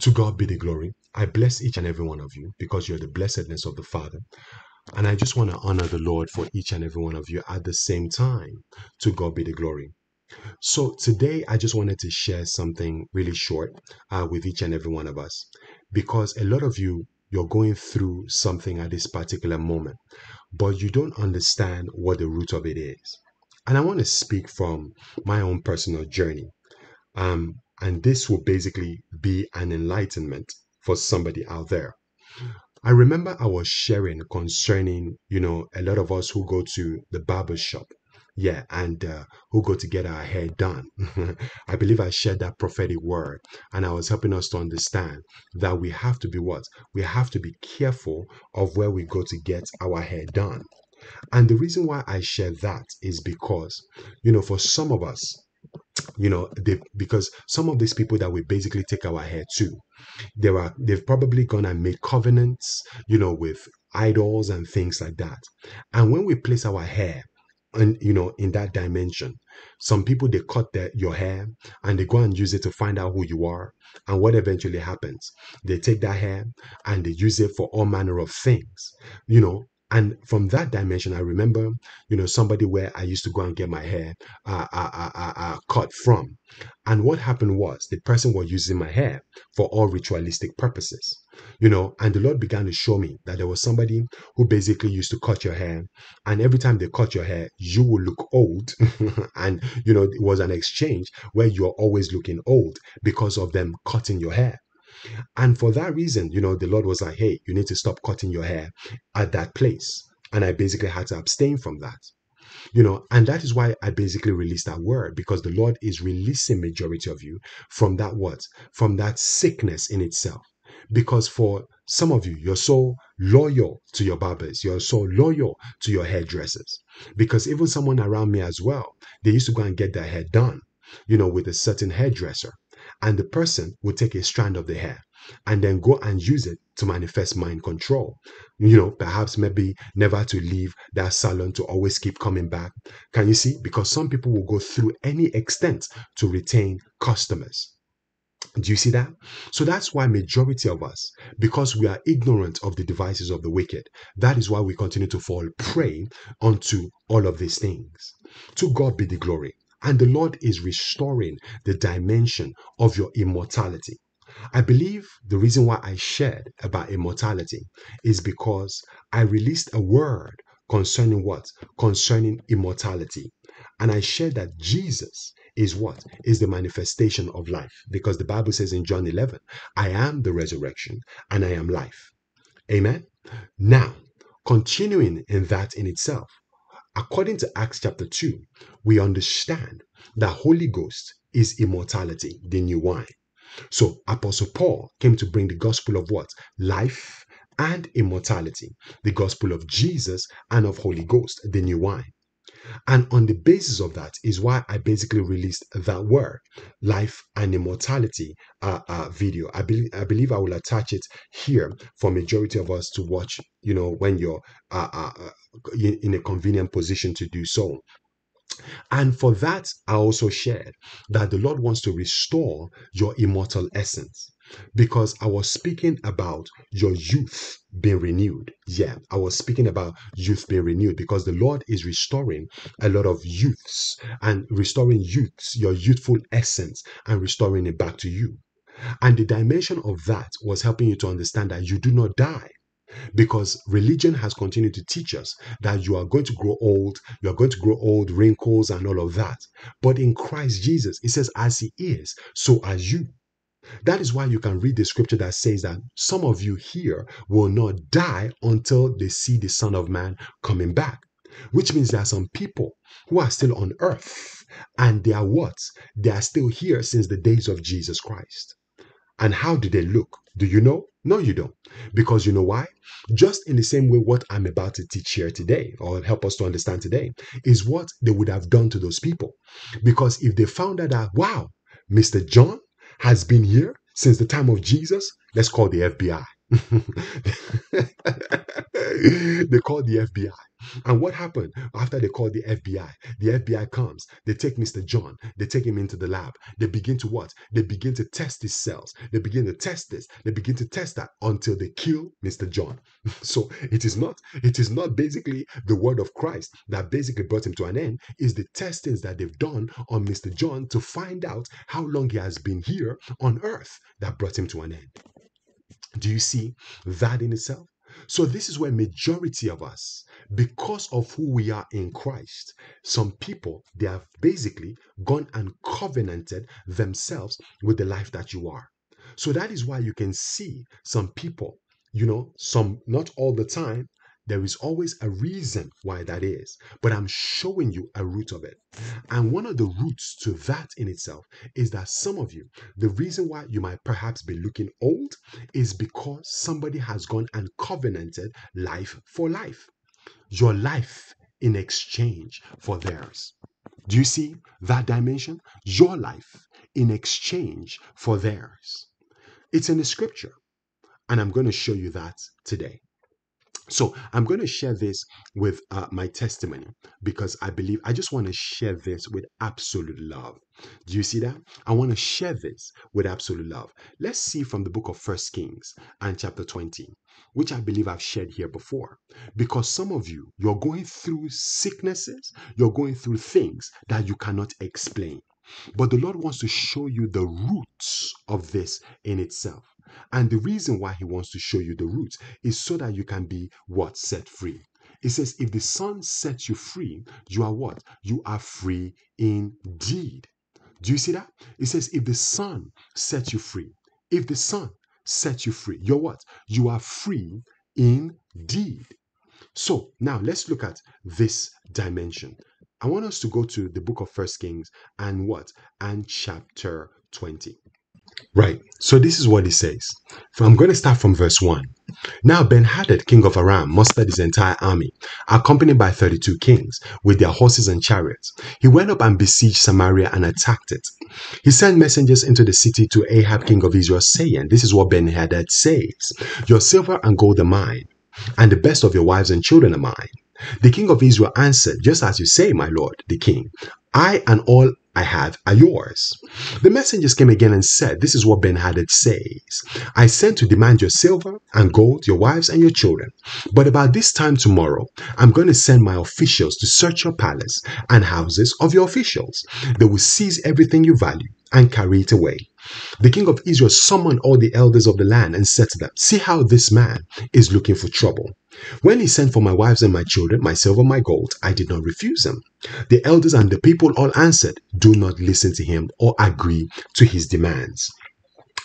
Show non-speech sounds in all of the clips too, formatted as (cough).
To God be the glory. I bless each and every one of you because you're the blessedness of the Father. And I just want to honor the Lord for each and every one of you at the same time. To God be the glory. So today I just wanted to share something really short uh, with each and every one of us because a lot of you you're going through something at this particular moment, but you don't understand what the root of it is. And I want to speak from my own personal journey. Um, and this will basically be an enlightenment for somebody out there. I remember I was sharing concerning, you know, a lot of us who go to the barber shop. Yeah, and uh, who go to get our hair done. (laughs) I believe I shared that prophetic word, and I was helping us to understand that we have to be what? We have to be careful of where we go to get our hair done. And the reason why I share that is because, you know, for some of us, you know they because some of these people that we basically take our hair to they are they've probably gone and made covenants you know with idols and things like that. And when we place our hair and you know in that dimension some people they cut their, your hair and they go and use it to find out who you are and what eventually happens. They take that hair and they use it for all manner of things you know and from that dimension, I remember, you know, somebody where I used to go and get my hair uh, uh, uh, uh, uh cut from. And what happened was the person was using my hair for all ritualistic purposes, you know, and the Lord began to show me that there was somebody who basically used to cut your hair. And every time they cut your hair, you will look old. (laughs) and, you know, it was an exchange where you're always looking old because of them cutting your hair. And for that reason, you know, the Lord was like, hey, you need to stop cutting your hair at that place. And I basically had to abstain from that. You know, and that is why I basically released that word because the Lord is releasing majority of you from that what? From that sickness in itself. Because for some of you, you're so loyal to your barbers, you're so loyal to your hairdressers. Because even someone around me as well, they used to go and get their hair done, you know, with a certain hairdresser and the person would take a strand of the hair and then go and use it to manifest mind control. You know, perhaps maybe never to leave that salon to always keep coming back. Can you see? Because some people will go through any extent to retain customers. Do you see that? So that's why majority of us, because we are ignorant of the devices of the wicked, that is why we continue to fall prey unto all of these things. To God be the glory. And the Lord is restoring the dimension of your immortality. I believe the reason why I shared about immortality is because I released a word concerning what? Concerning immortality. And I shared that Jesus is what? Is the manifestation of life. Because the Bible says in John 11, I am the resurrection and I am life. Amen. Now, continuing in that in itself, According to Acts chapter 2, we understand that Holy Ghost is immortality, the new wine. So Apostle Paul came to bring the gospel of what? Life and immortality, the gospel of Jesus and of Holy Ghost, the new wine. And on the basis of that is why I basically released that word, life and immortality uh, uh, video. I believe I believe I will attach it here for majority of us to watch. You know, when you're uh, uh, uh in a convenient position to do so. And for that, I also shared that the Lord wants to restore your immortal essence because I was speaking about your youth being renewed. Yeah, I was speaking about youth being renewed because the Lord is restoring a lot of youths and restoring youths, your youthful essence, and restoring it back to you. And the dimension of that was helping you to understand that you do not die. Because religion has continued to teach us that you are going to grow old, you are going to grow old, wrinkles, and all of that. But in Christ Jesus, it says, as He is, so are you. That is why you can read the scripture that says that some of you here will not die until they see the Son of Man coming back. Which means there are some people who are still on earth and they are what? They are still here since the days of Jesus Christ. And how do they look? Do you know? No, you don't. Because you know why? Just in the same way, what I'm about to teach here today, or help us to understand today, is what they would have done to those people. Because if they found out that, wow, Mr. John has been here since the time of Jesus, let's call the FBI. They called the FBI. And what happened after they called the FBI? The FBI comes, they take Mr. John, they take him into the lab. They begin to what? They begin to test his cells. They begin to test this. They begin to test that until they kill Mr. John. (laughs) So it is not, it is not basically the word of Christ that basically brought him to an end, is the testings that they've done on Mr. John to find out how long he has been here on earth that brought him to an end. Do you see that in itself? So this is where majority of us, because of who we are in Christ, some people they have basically gone and covenanted themselves with the life that you are. So that is why you can see some people, you know, some not all the time, there is always a reason why that is, but I'm showing you a root of it. And one of the roots to that in itself is that some of you, the reason why you might perhaps be looking old is because somebody has gone and covenanted life for life. Your life in exchange for theirs. Do you see that dimension? Your life in exchange for theirs. It's in the scripture. And I'm going to show you that today. So I'm going to share this with uh, my testimony because I believe I just want to share this with absolute love. Do you see that? I want to share this with absolute love. Let's see from the book of First Kings and chapter 20, which I believe I've shared here before. Because some of you, you're going through sicknesses, you're going through things that you cannot explain. But the Lord wants to show you the roots of this in itself. And the reason why he wants to show you the roots is so that you can be what? Set free. It says, if the Son sets you free, you are what? You are free indeed. Do you see that? It says, if the Son sets you free, if the Son sets you free, you're what? You are free indeed. So now let's look at this dimension. I want us to go to the book of First Kings and what? And chapter 20. Right. So this is what he says. I'm going to start from verse 1. Now Ben Hadad, king of Aram, mustered his entire army, accompanied by 32 kings, with their horses and chariots. He went up and besieged Samaria and attacked it. He sent messengers into the city to Ahab, king of Israel, saying, This is what Ben Hadad says Your silver and gold are mine, and the best of your wives and children are mine. The king of Israel answered, Just as you say, my lord, the king, I and all I have are yours. The messengers came again and said, This is what Ben Hadad says. I sent to demand your silver and gold, your wives and your children. But about this time tomorrow, I'm going to send my officials to search your palace and houses of your officials. They will seize everything you value and carry it away. The king of Israel summoned all the elders of the land and said to them, See how this man is looking for trouble. When he sent for my wives and my children, my silver, my gold, I did not refuse him. The elders and the people all answered, Do not listen to him or agree to his demands.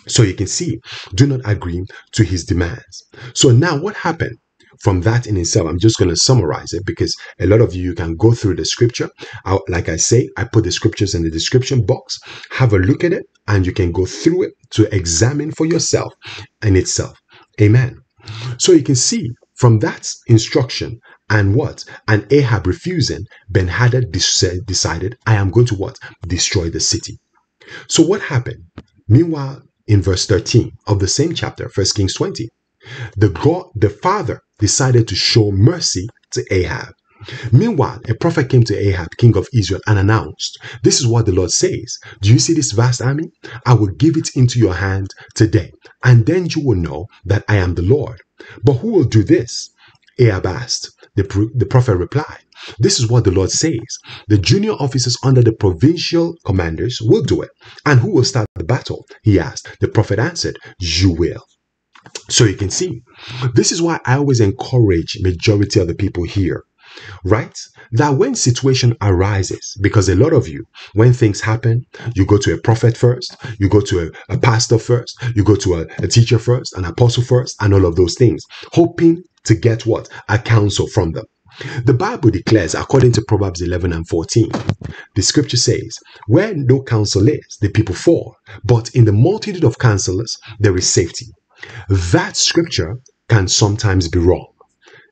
So you can see, do not agree to his demands. So now what happened? From that in itself, I'm just going to summarize it because a lot of you, you can go through the scripture. I, like I say, I put the scriptures in the description box. Have a look at it and you can go through it to examine for yourself in itself. Amen. So you can see from that instruction and what? And Ahab refusing, Ben Hadad decided, I am going to what? Destroy the city. So what happened? Meanwhile, in verse 13 of the same chapter, 1 Kings 20, the God, the father decided to show mercy to Ahab. Meanwhile, a prophet came to Ahab, king of Israel, and announced, This is what the Lord says. Do you see this vast army? I will give it into your hand today, and then you will know that I am the Lord. But who will do this? Ahab asked. The, the prophet replied, This is what the Lord says. The junior officers under the provincial commanders will do it. And who will start the battle? He asked. The prophet answered, You will. So you can see, this is why I always encourage majority of the people here right? That when situation arises, because a lot of you, when things happen, you go to a prophet first, you go to a, a pastor first, you go to a, a teacher first, an apostle first, and all of those things, hoping to get what? A counsel from them. The Bible declares, according to Proverbs 11 and 14, the scripture says, Where no counsel is, the people fall, but in the multitude of counselors, there is safety. That scripture can sometimes be wrong.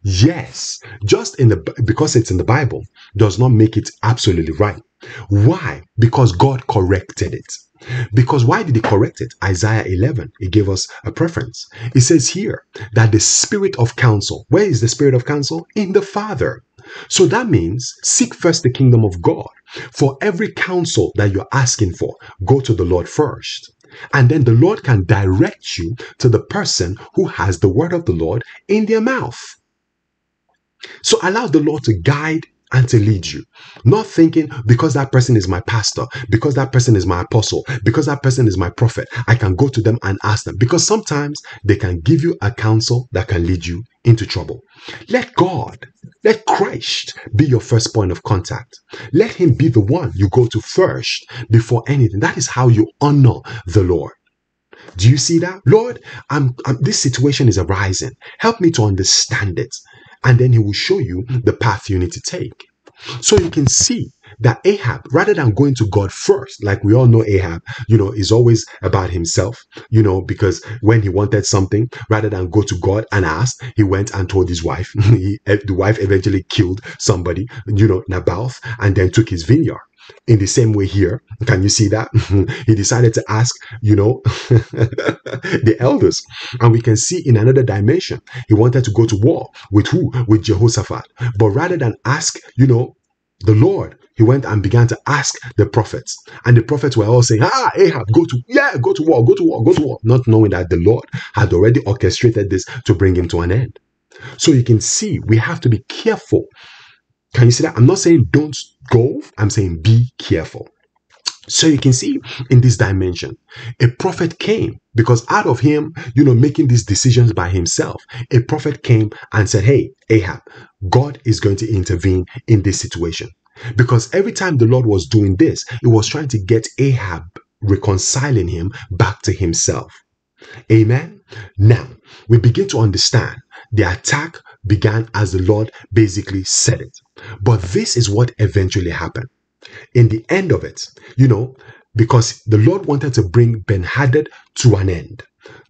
Yes, just in the because it's in the Bible does not make it absolutely right. Why? Because God corrected it. Because why did he correct it? Isaiah 11, he gave us a preference. It says here that the spirit of counsel, where is the spirit of counsel? In the Father. So that means seek first the kingdom of God. For every counsel that you're asking for, go to the Lord first. And then the Lord can direct you to the person who has the word of the Lord in their mouth. So allow the Lord to guide and to lead you. Not thinking because that person is my pastor, because that person is my apostle, because that person is my prophet, I can go to them and ask them. Because sometimes they can give you a counsel that can lead you into trouble. Let God, let Christ be your first point of contact. Let Him be the one you go to first before anything. That is how you honor the Lord. Do you see that? Lord, I'm, I'm, this situation is arising. Help me to understand it and then he will show you the path you need to take. So you can see that Ahab, rather than going to God first, like we all know Ahab, you know, is always about himself, you know, because when he wanted something, rather than go to God and ask, he went and told his wife. (laughs) he, eh, the wife eventually killed somebody, you know, Naboth, and then took his vineyard in the same way here. Can you see that? (laughs) He decided to ask you know (laughs) the elders. And we can see in another dimension he wanted to go to war with who? With jehoshaphat. But rather than ask you know the lord he went and began to ask the prophets. And the prophets were all saying ah ahab go to yeah go to war go to war go to war. Not knowing that the lord had already orchestrated this to bring him to an end. So you can see we have to be careful. Can you see that? I'm not saying don't go, I'm saying be careful. So you can see in this dimension, a prophet came because out of him, you know, making these decisions by himself, a prophet came and said, Hey, Ahab, God is going to intervene in this situation. Because every time the Lord was doing this, it was trying to get Ahab reconciling him back to himself. Amen. Now we begin to understand the attack began as the Lord basically said it. But this is what eventually happened. In the end of it, you know, because the Lord wanted to bring Ben Hadad to an end.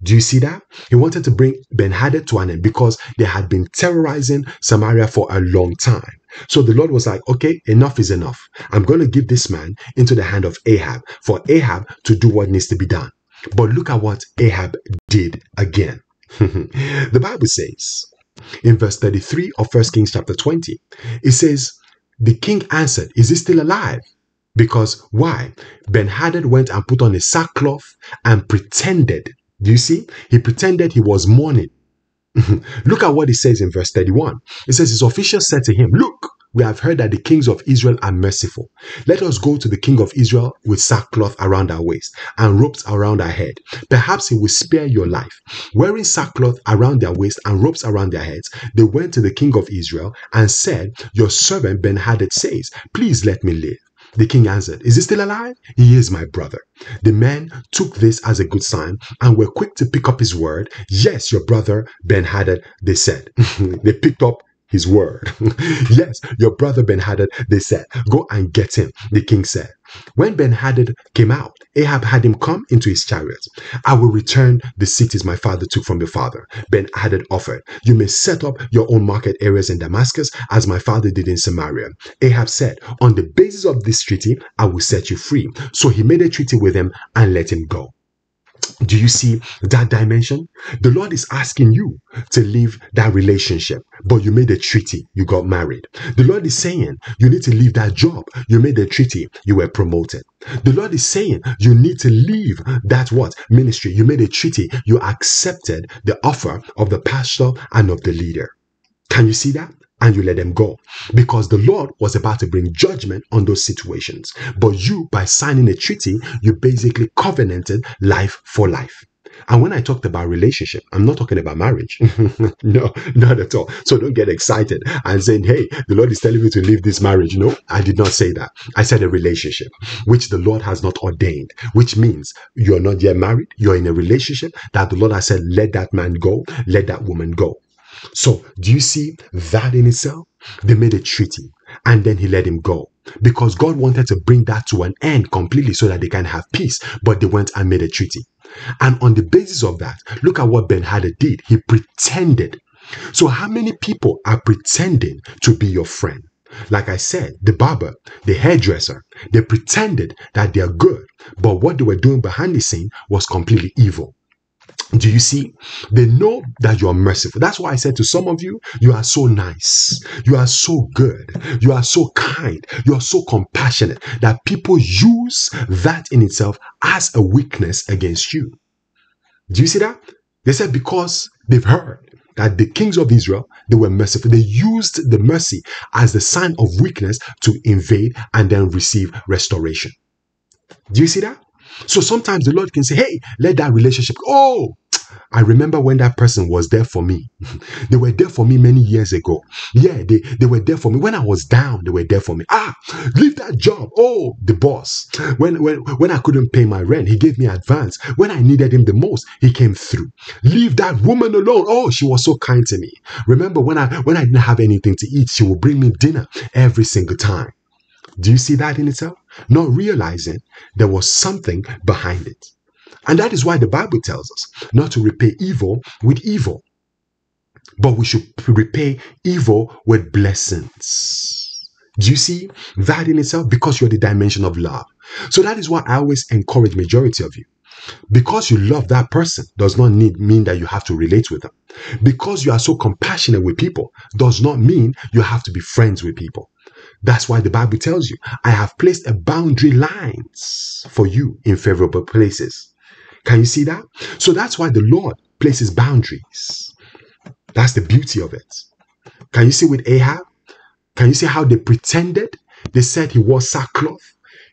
Do you see that? He wanted to bring Ben Hadad to an end because they had been terrorizing Samaria for a long time. So the Lord was like, okay, enough is enough. I'm going to give this man into the hand of Ahab for Ahab to do what needs to be done. But look at what Ahab did again. (laughs) the Bible says in verse 33 of 1 Kings chapter 20, it says, The king answered, Is he still alive? Because why? Ben Hadad went and put on a sackcloth and pretended. Do you see? He pretended he was mourning. (laughs) Look at what he says in verse 31. It says, His officials said to him, Look, we have heard that the kings of Israel are merciful. Let us go to the king of Israel with sackcloth around our waist and ropes around our head. Perhaps he will spare your life. Wearing sackcloth around their waist and ropes around their heads, they went to the king of Israel and said, Your servant Ben Hadad says, Please let me live. The king answered, Is he still alive? He is my brother. The men took this as a good sign and were quick to pick up his word. Yes, your brother Ben Hadad, they said. (laughs) they picked up his word. (laughs) yes, your brother Ben Hadad, they said, go and get him, the king said. When Ben Hadad came out, Ahab had him come into his chariot. I will return the cities my father took from your father. Ben Hadad offered, You may set up your own market areas in Damascus as my father did in Samaria. Ahab said, On the basis of this treaty, I will set you free. So he made a treaty with him and let him go. Do you see that dimension? The Lord is asking you to leave that relationship, but you made a treaty, you got married. The Lord is saying you need to leave that job, you made a treaty, you were promoted. The Lord is saying you need to leave that what? Ministry, you made a treaty, you accepted the offer of the pastor and of the leader. Can you see that? And you let them go because the Lord was about to bring judgment on those situations. But you, by signing a treaty, you basically covenanted life for life. And when I talked about relationship, I'm not talking about marriage. (laughs) no, not at all. So don't get excited and saying, hey, the Lord is telling me to leave this marriage. No, I did not say that. I said a relationship, which the Lord has not ordained, which means you're not yet married. You're in a relationship that the Lord has said, let that man go, let that woman go. So, do you see that in itself? They made a treaty and then he let him go because God wanted to bring that to an end completely so that they can have peace, but they went and made a treaty. And on the basis of that, look at what Ben Hadad did. He pretended So, how many people are pretending to be your friend? Like I said, the barber, the hairdresser, they pretended that they are good, but what they were doing behind the scene was completely evil. Do you see? They know that you are merciful. That's why I said to some of you, you are so nice. You are so good. You are so kind. You are so compassionate that people use that in itself as a weakness against you. Do you see that? They said because they've heard that the kings of Israel, they were merciful. They used the mercy as the sign of weakness to invade and then receive restoration. Do you see that? So sometimes the Lord can say, hey, let that relationship, oh, I remember when that person was there for me. (laughs) they were there for me many years ago. Yeah, they, they were there for me. When I was down, they were there for me. Ah, leave that job. Oh, the boss. When, when, when I couldn't pay my rent, he gave me advance. When I needed him the most, he came through. Leave that woman alone. Oh, she was so kind to me. Remember when I, when I didn't have anything to eat, she would bring me dinner every single time. Do you see that in itself? Not realizing there was something behind it. And that is why the Bible tells us not to repay evil with evil, but we should repay evil with blessings. Do you see that in itself? Because you're the dimension of love. So that is why I always encourage majority of you. Because you love that person does not need, mean that you have to relate with them. Because you are so compassionate with people does not mean you have to be friends with people. That's why the Bible tells you, I have placed a boundary lines for you in favorable places. Can you see that? So that's why the Lord places boundaries. That's the beauty of it. Can you see with Ahab? Can you see how they pretended? They said he wore sackcloth.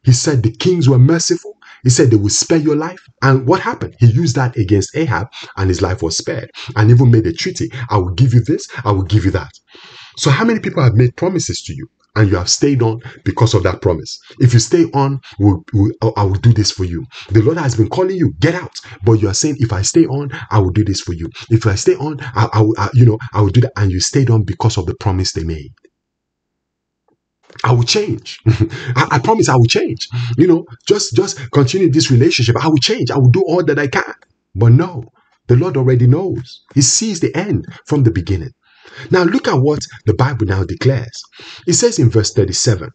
He said the kings were merciful. He said they would spare your life. And what happened? He used that against Ahab and his life was spared. And even made a treaty. I will give you this. I will give you that. So how many people have made promises to you? And you have stayed on because of that promise. If you stay on, we'll, we'll, I will do this for you. The Lord has been calling you, get out. But you are saying, if I stay on, I will do this for you. If I stay on, I, I, I you know, I will do that. And you stayed on because of the promise they made. I will change. (laughs) I, I, promise I will change. You know, just just continue this relationship. I will change. I will do all that I can. But no, the Lord already knows. He sees the end from the beginning. Now look at what the Bible now declares. It says in verse 37,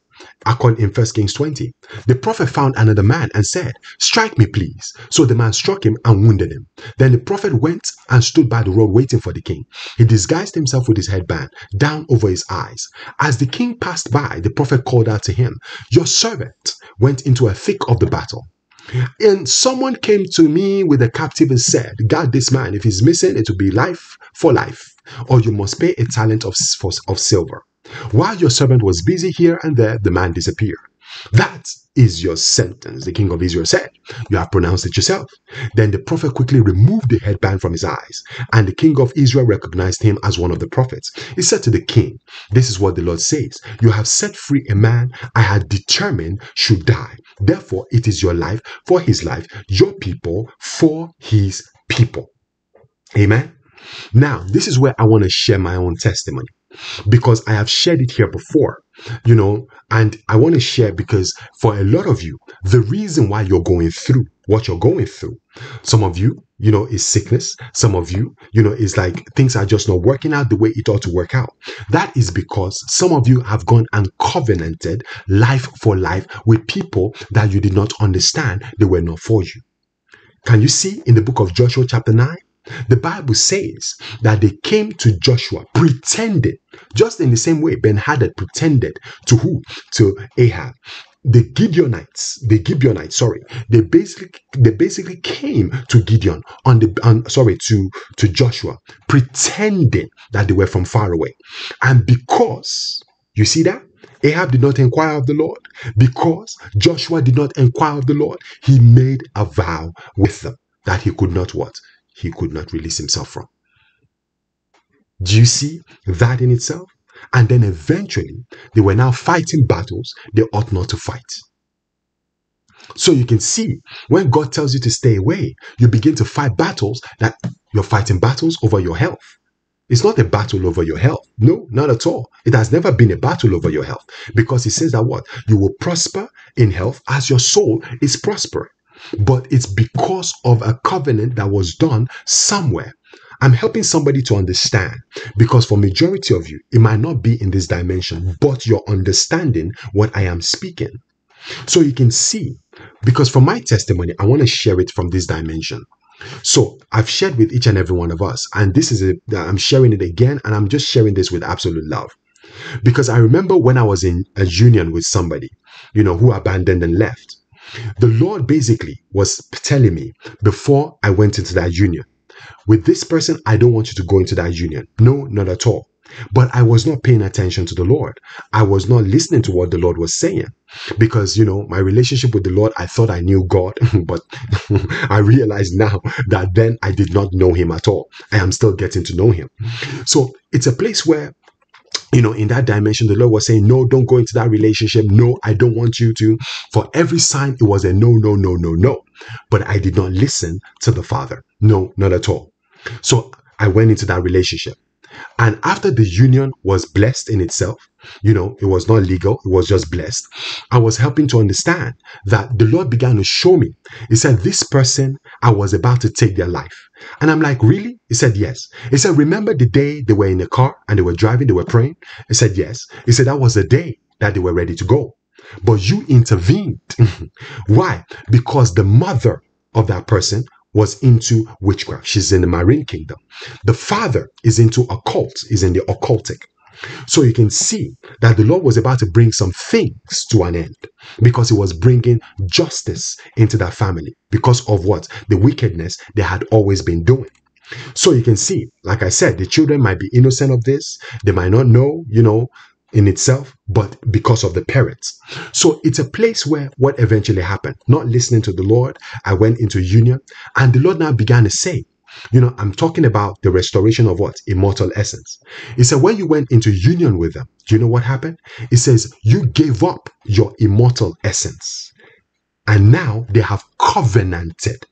according in 1 Kings 20, the prophet found another man and said, Strike me, please. So the man struck him and wounded him. Then the prophet went and stood by the road waiting for the king. He disguised himself with his headband down over his eyes. As the king passed by, the prophet called out to him, Your servant went into a thick of the battle. And someone came to me with a captive and said, God, this man, if he's missing, it will be life for life or you must pay a talent of, of silver. While your servant was busy here and there, the man disappeared. That is your sentence, the king of Israel said. You have pronounced it yourself. Then the prophet quickly removed the headband from his eyes, and the king of Israel recognized him as one of the prophets. He said to the king, This is what the Lord says You have set free a man I had determined should die. Therefore, it is your life for his life, your people for his people. Amen. Now, this is where I want to share my own testimony because I have shared it here before, you know, and I want to share because for a lot of you, the reason why you're going through what you're going through, some of you, you know, is sickness. Some of you, you know, is like things are just not working out the way it ought to work out. That is because some of you have gone and covenanted life for life with people that you did not understand they were not for you. Can you see in the book of Joshua, chapter 9? The Bible says that they came to Joshua pretending, just in the same way Ben Hadad pretended to who? To Ahab. The Gideonites, the Gibeonites, sorry, they basically they basically came to Gideon on the on, sorry to to Joshua, pretending that they were from far away, and because you see that Ahab did not inquire of the Lord because Joshua did not inquire of the Lord. He made a vow with them that he could not what? He could not release himself from. Do you see that in itself? And then eventually, they were now fighting battles they ought not to fight. So you can see when God tells you to stay away, you begin to fight battles that you're fighting battles over your health. It's not a battle over your health. No, not at all. It has never been a battle over your health because he says that what? You will prosper in health as your soul is prospering but it's because of a covenant that was done somewhere. I'm helping somebody to understand because for majority of you, it might not be in this dimension, but you're understanding what I am speaking. So you can see, because from my testimony, I want to share it from this dimension. So I've shared with each and every one of us, and this is I'm sharing it again, and I'm just sharing this with absolute love. Because I remember when I was in a union with somebody, you know, who abandoned and left. The Lord basically was telling me before I went into that union, with this person, I don't want you to go into that union. No, not at all. But I was not paying attention to the Lord. I was not listening to what the Lord was saying. Because, you know, my relationship with the Lord, I thought I knew God, (laughs) but (laughs) I realize now that then I did not know Him at all. I am still getting to know Him. So it's a place where you know, in that dimension, the Lord was saying, No, don't go into that relationship. No, I don't want you to. For every sign, it was a no, no, no, no, no. But I did not listen to the Father. No, not at all. So I went into that relationship. And after the union was blessed in itself, you know, it was not legal, it was just blessed. I was helping to understand that the Lord began to show me. He said, This person, I was about to take their life. And I'm like, Really? He said, Yes. He said, Remember the day they were in the car and they were driving, they were praying? He said, Yes. He said, That was the day that they were ready to go. But you intervened. (laughs) Why? Because the mother of that person was into witchcraft. She's in the marine kingdom. The father is into occult, is in the occultic. So you can see that the Lord was about to bring some things to an end because he was bringing justice into that family because of what? The wickedness they had always been doing. So you can see, like I said, the children might be innocent of this. They might not know, you know, in itself, but because of the parents. So it's a place where what eventually happened, not listening to the Lord, I went into union, and the Lord now began to say, you know, I'm talking about the restoration of what? Immortal essence. He said, when you went into union with them, do you know what happened? It says, you gave up your immortal essence. And now they have covenanted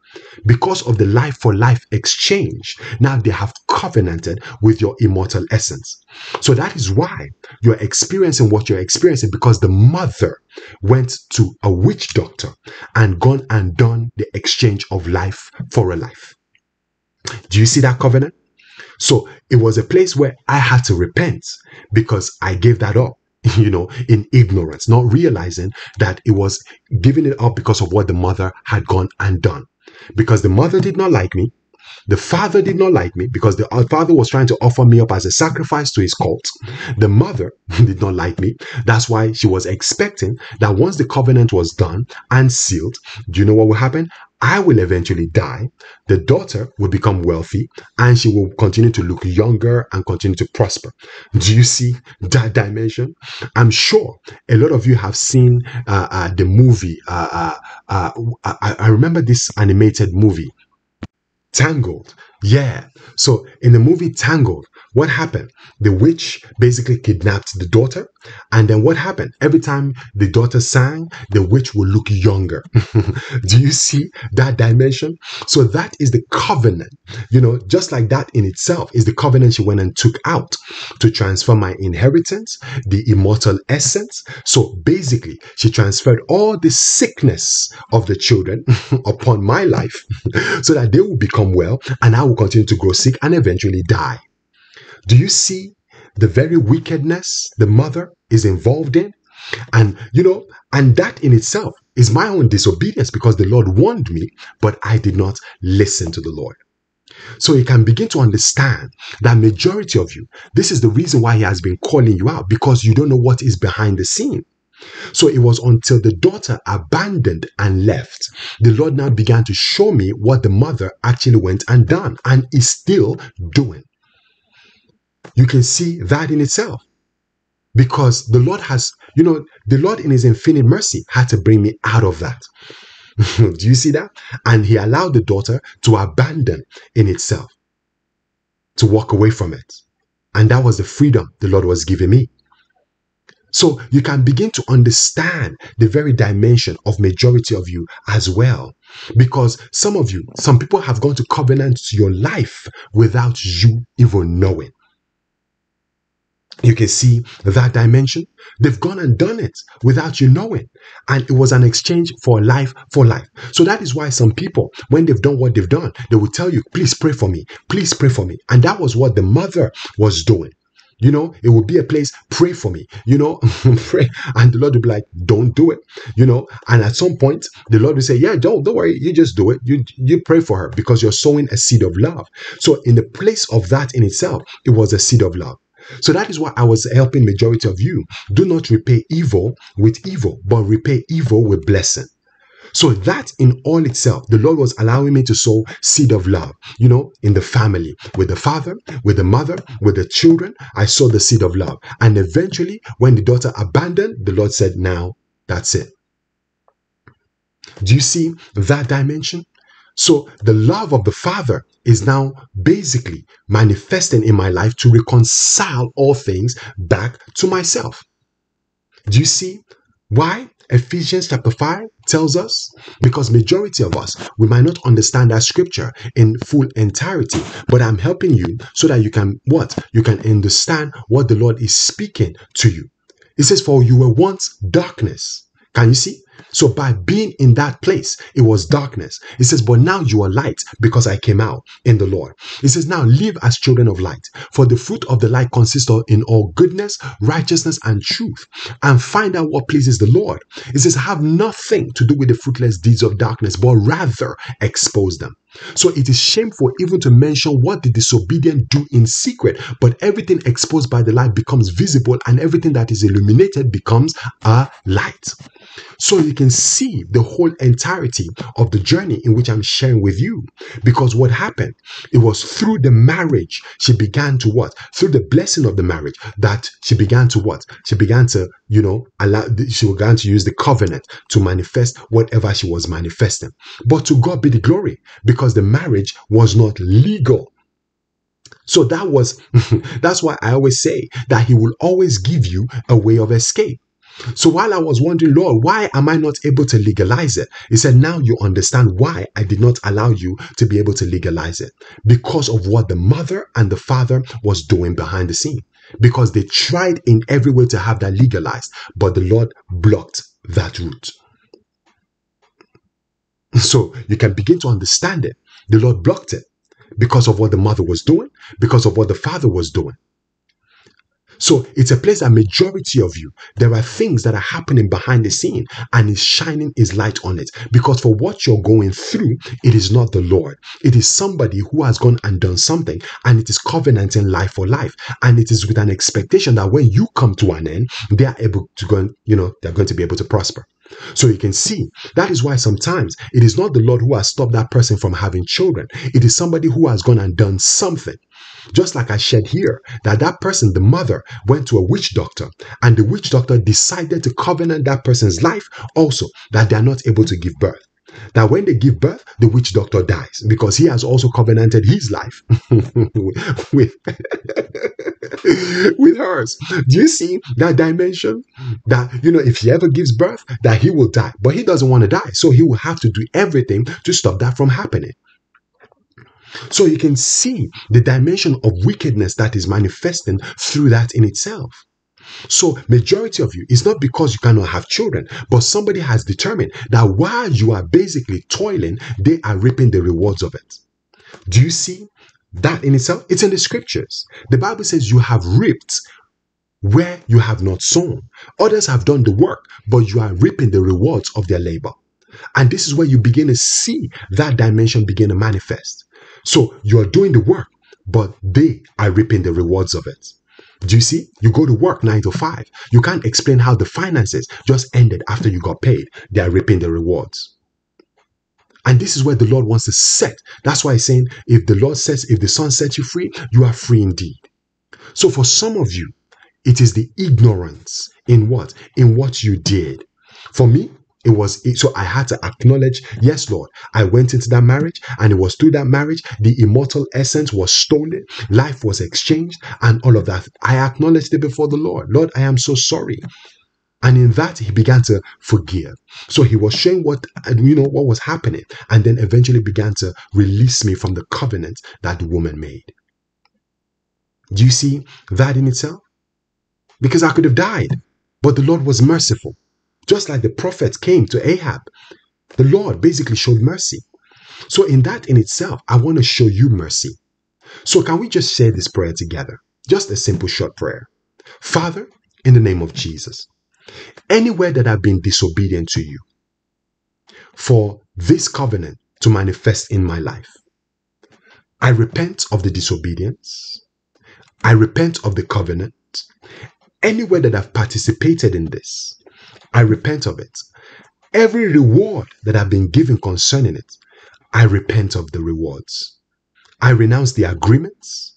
because of the life for life exchange. Now they have covenanted with your immortal essence. So that is why you're experiencing what you're experiencing because the mother went to a witch doctor and gone and done the exchange of life for a life. Do you see that covenant? So it was a place where I had to repent because I gave that up (laughs) you know, in ignorance, not realizing that it was giving it up because of what the mother had gone and done. Because the mother did not like me. The father did not like me because the father was trying to offer me up as a sacrifice to his cult. The mother (laughs) did not like me. That's why she was expecting that once the covenant was done and sealed, do you know what will happen? I will eventually die. The daughter will become wealthy and she will continue to look younger and continue to prosper. Do you see that dimension? I'm sure a lot of you have seen uh, uh, the movie. Uh, uh, uh I, I remember this animated movie, Tangled. Yeah. So in the movie Tangled, what happened? The witch basically kidnapped the daughter. And then what happened? Every time the daughter sang, the witch would look younger. (laughs) Do you see that dimension? So that is the covenant. You know, just like that in itself is the covenant she went and took out to transfer my inheritance, the immortal essence. So basically, she transferred all the sickness of the children (laughs) upon my life (laughs) so that they will become well and I will continue to grow sick and eventually die. Do you see the very wickedness the mother is involved in? And, you know, and that in itself is my own disobedience because the Lord warned me, but I did not listen to the Lord. So you can begin to understand that majority of you, this is the reason why he has been calling you out because you don't know what is behind the scene. So it was until the daughter abandoned and left, the Lord now began to show me what the mother actually went and done and is still doing you can see that in itself. Because the Lord has, you know, the Lord in his infinite mercy had to bring me out of that. (laughs) Do you see that? And he allowed the daughter to abandon in itself, to walk away from it. And that was the freedom the Lord was giving me. So you can begin to understand the very dimension of majority of you as well. Because some of you, some people have gone to covenant your life without you even knowing. You can see that dimension. They've gone and done it without you knowing. And it was an exchange for life for life. So that is why some people, when they've done what they've done, they will tell you, please pray for me. Please pray for me. And that was what the mother was doing. You know, it would be a place, pray for me, you know, (laughs) pray. And the Lord would be like, don't do it, you know. And at some point, the Lord would say, yeah, don't, don't worry, you just do it. You, you pray for her because you're sowing a seed of love. So in the place of that in itself, it was a seed of love. So that is why I was helping majority of you. Do not repay evil with evil, but repay evil with blessing. So that in all itself, the Lord was allowing me to sow seed of love, you know, in the family, with the father, with the mother, with the children. I sowed the seed of love. And eventually, when the daughter abandoned, the Lord said, now that's it. Do you see that dimension? So the love of the Father is now basically manifesting in my life to reconcile all things back to myself. Do you see why Ephesians chapter 5 tells us? Because majority of us, we might not understand that scripture in full entirety, but I'm helping you so that you can what? You can understand what the Lord is speaking to you. It says, For you were once darkness. Can you see? So by being in that place, it was darkness. It says, but now you are light because I came out in the Lord. It says, now live as children of light. For the fruit of the light consists of in all goodness, righteousness, and truth. And find out what pleases the Lord. It says, have nothing to do with the fruitless deeds of darkness, but rather expose them. So it is shameful even to mention what the disobedient do in secret, but everything exposed by the light becomes visible, and everything that is illuminated becomes a light. So you can see the whole entirety of the journey in which I'm sharing with you. Because what happened, it was through the marriage she began to what? Through the blessing of the marriage that she began to what? She began to, you know, allow, she began to use the covenant to manifest whatever she was manifesting. But to God be the glory because the marriage was not legal. So that was, (laughs) that's why I always say that he will always give you a way of escape. So while I was wondering, Lord, why am I not able to legalize it? He said, now you understand why I did not allow you to be able to legalize it. Because of what the mother and the father was doing behind the scene. Because they tried in every way to have that legalized, but the Lord blocked that route. So you can begin to understand it. The Lord blocked it because of what the mother was doing, because of what the father was doing. So it's a place that majority of you, there are things that are happening behind the scene and is shining his light on it. Because for what you're going through, it is not the Lord. It is somebody who has gone and done something and it is covenanting life for life. And it is with an expectation that when you come to an end, they are able to go, you know, they're going to be able to prosper. So you can see that is why sometimes it is not the Lord who has stopped that person from having children. It is somebody who has gone and done something. Just like I shared here, that that person, the mother, went to a witch doctor, and the witch doctor decided to covenant that person's life also that they are not able to give birth. That when they give birth, the witch doctor dies because he has also covenanted his life (laughs) with, (laughs) with hers. Do you see that dimension? That, you know, if he ever gives birth, that he will die. But he doesn't want to die. So he will have to do everything to stop that from happening. So you can see the dimension of wickedness that is manifesting through that in itself. So majority of you, it's not because you cannot have children, but somebody has determined that while you are basically toiling, they are reaping the rewards of it. Do you see that in itself? It's in the scriptures. The Bible says you have reaped where you have not sown. Others have done the work, but you are reaping the rewards of their labor. And this is where you begin to see that dimension begin to manifest. So you're doing the work, but they are reaping the rewards of it. Do you see? You go to work nine to five. You can't explain how the finances just ended after you got paid. They are reaping the rewards. And this is where the Lord wants to set. That's why he's saying, if the Lord says, if the Son sets you free, you are free indeed. So for some of you, it is the ignorance in what? In what you did. For me, it was it, so I had to acknowledge, yes, Lord, I went into that marriage, and it was through that marriage the immortal essence was stolen, life was exchanged, and all of that. I acknowledged it before the Lord. Lord, I am so sorry. And in that, he began to forgive. So he was showing what you know what was happening, and then eventually began to release me from the covenant that the woman made. Do you see that in itself? because I could have died. But the Lord was merciful. Just like the prophet came to Ahab, the Lord basically showed mercy. So, in that in itself, I want to show you mercy. So, can we just say this prayer together? Just a simple short prayer. Father, in the name of Jesus, anywhere that I've been disobedient to you, for this covenant to manifest in my life, I repent of the disobedience. I repent of the covenant. Anywhere that I've participated in this, I repent of it. Every reward that I've been given concerning it, I repent of the rewards. I renounce the agreements.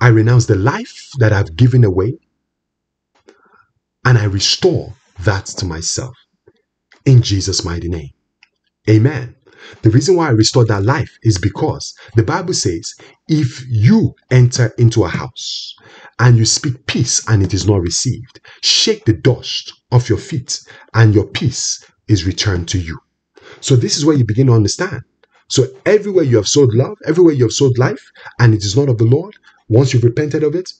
I renounce the life that I've given away. And I restore that to myself. In Jesus' mighty name. Amen. The reason why I restored that life is because the Bible says, if you enter into a house and you speak peace and it is not received, shake the dust off your feet and your peace is returned to you. So this is where you begin to understand. So everywhere you have sowed love, everywhere you have sowed life, and it is not of the Lord, once you've repented of it,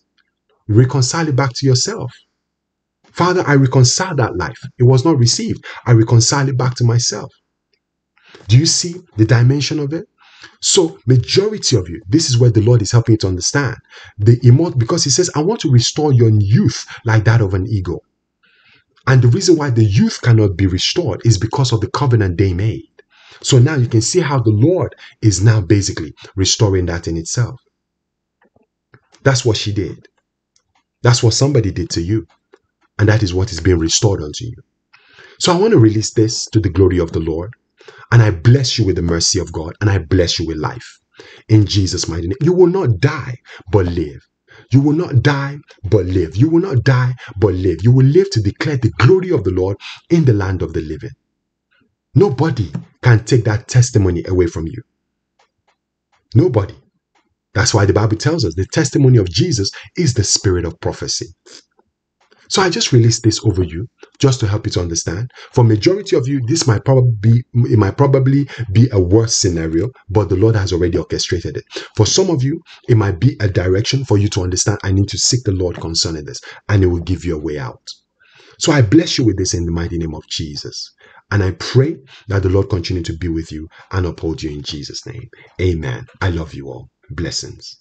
reconcile it back to yourself. Father, I reconcile that life. It was not received. I reconcile it back to myself. Do you see the dimension of it? So, majority of you, this is where the Lord is helping you to understand the immortal, because He says, I want to restore your youth like that of an eagle. And the reason why the youth cannot be restored is because of the covenant they made. So now you can see how the Lord is now basically restoring that in itself. That's what she did. That's what somebody did to you. And that is what is being restored unto you. So I want to release this to the glory of the Lord. And I bless you with the mercy of God and I bless you with life. In Jesus' mighty name. You will not die, but live. You will not die, but live. You will not die, but live. You will live to declare the glory of the Lord in the land of the living. Nobody can take that testimony away from you. Nobody. That's why the Bible tells us the testimony of Jesus is the spirit of prophecy. So I just released this over you just to help you to understand. For majority of you, this might probably be, it might probably be a worse scenario, but the Lord has already orchestrated it. For some of you, it might be a direction for you to understand. I need to seek the Lord concerning this, and it will give you a way out. So I bless you with this in the mighty name of Jesus. And I pray that the Lord continue to be with you and uphold you in Jesus' name. Amen. I love you all. Blessings.